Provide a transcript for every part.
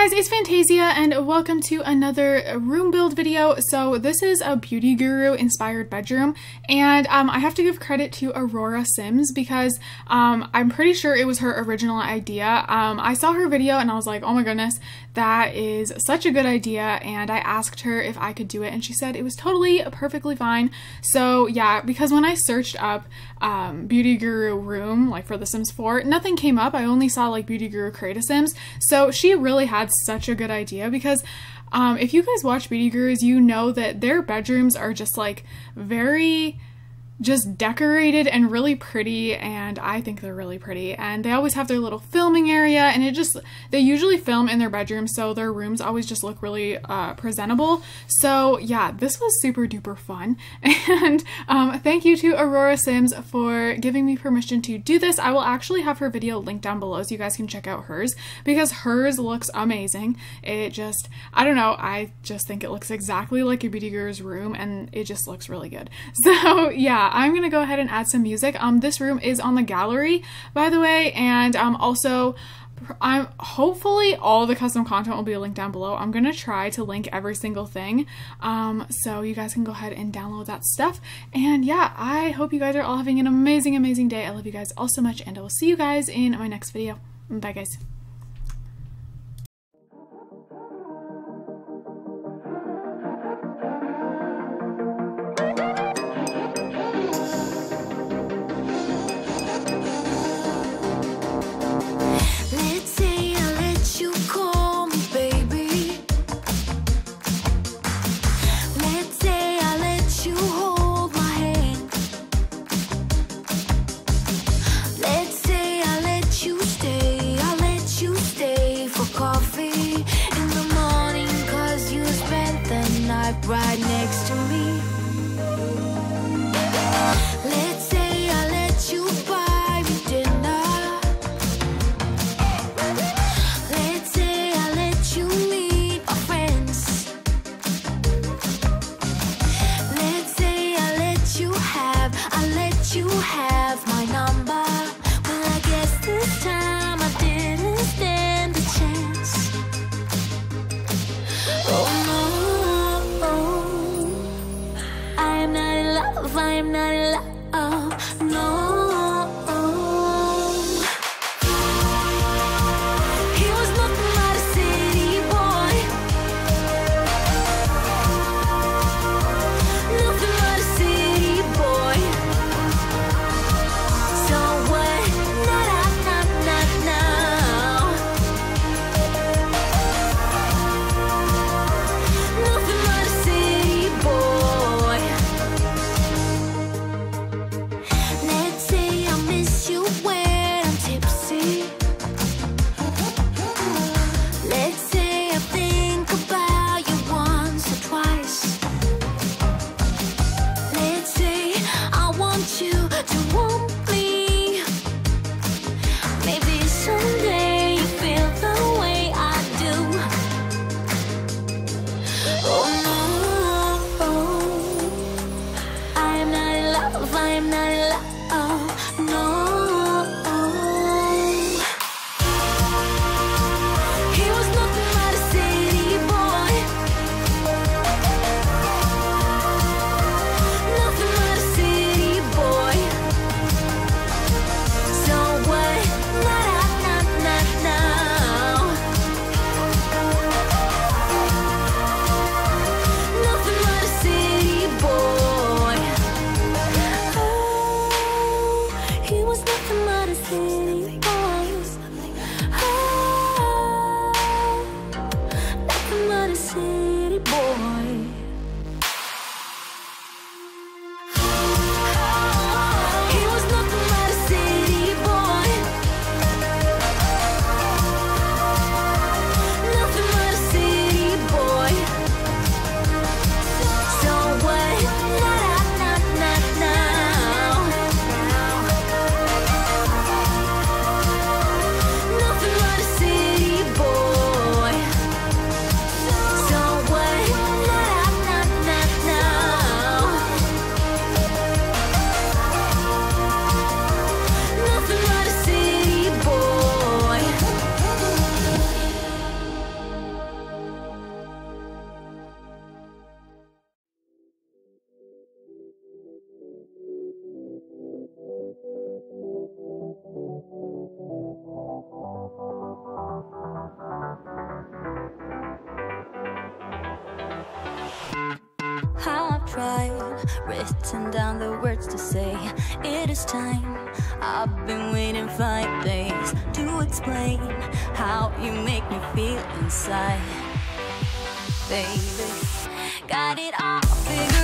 guys, it's Fantayzia and welcome to another room build video. So this is a Beauty Guru inspired bedroom and um, I have to give credit to Aurora Sims because um, I'm pretty sure it was her original idea. Um, I saw her video and I was like, oh my goodness, that is such a good idea and I asked her if I could do it and she said it was totally perfectly fine. So yeah, because when I searched up um, Beauty Guru room like for The Sims 4, nothing came up. I only saw like Beauty Guru Create a Sims. So she really had such a good idea because um, if you guys watch Beauty Gurus, you know that their bedrooms are just like very just decorated and really pretty and I think they're really pretty. And they always have their little filming area and it just they usually film in their bedroom so their rooms always just look really uh, presentable. So yeah this was super duper fun. And um, thank you to Aurora Sims for giving me permission to do this. I will actually have her video linked down below so you guys can check out hers because hers looks amazing. It just I don't know I just think it looks exactly like a beauty guru's room and it just looks really good. So yeah I'm gonna go ahead and add some music. Um, this room is on the gallery, by the way, and um, also I'm hopefully all the custom content will be linked down below. I'm gonna try to link every single thing, um, so you guys can go ahead and download that stuff. And yeah, I hope you guys are all having an amazing, amazing day. I love you guys all so much, and I will see you guys in my next video. Bye, guys. Right next to me. I've tried written down the words to say it is time. I've been waiting five days to explain how you make me feel inside, baby. Got it all figured.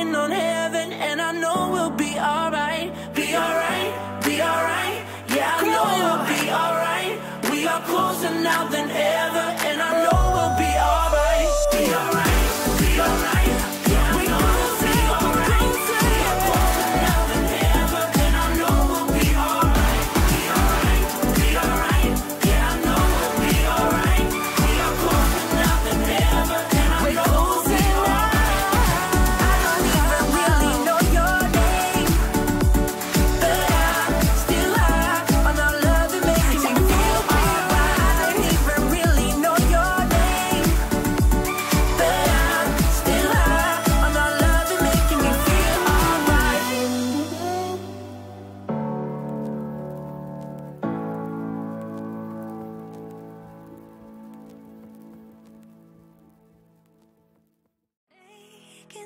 In on heaven, and I know we'll be alright. Be alright, be alright. Yeah, I know we'll be alright. We are closer now than ever, and I know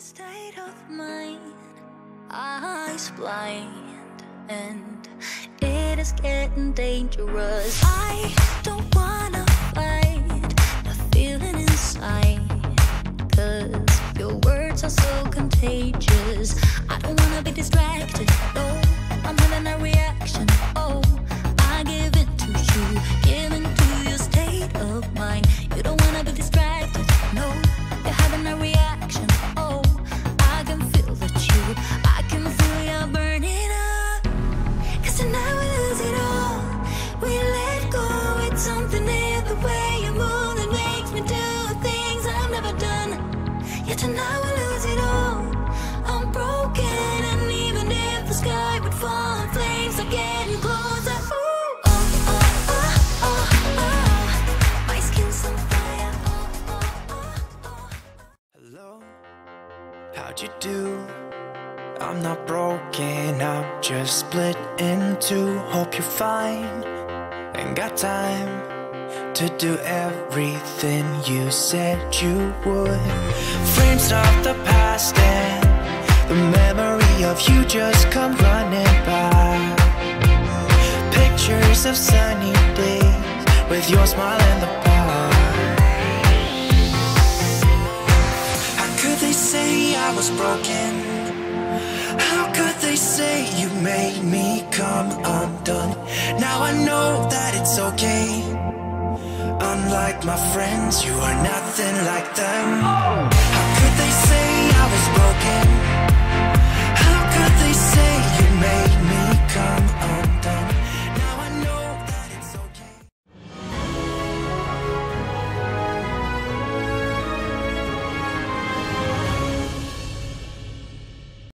state of mind, eyes blind, and it is getting dangerous. I don't wanna fight the feeling inside, cause your words are so contagious. I don't wanna be distracted, you do? I'm not broken, I'm just split in two. Hope you're fine. Ain't got time to do everything you said you would. Frames of the past and the memory of you just come running by. Pictures of sunny days with your smile and the say I was broken? How could they say you made me come undone? Now I know that it's okay. Unlike my friends, you are nothing like them. How could they say I was broken?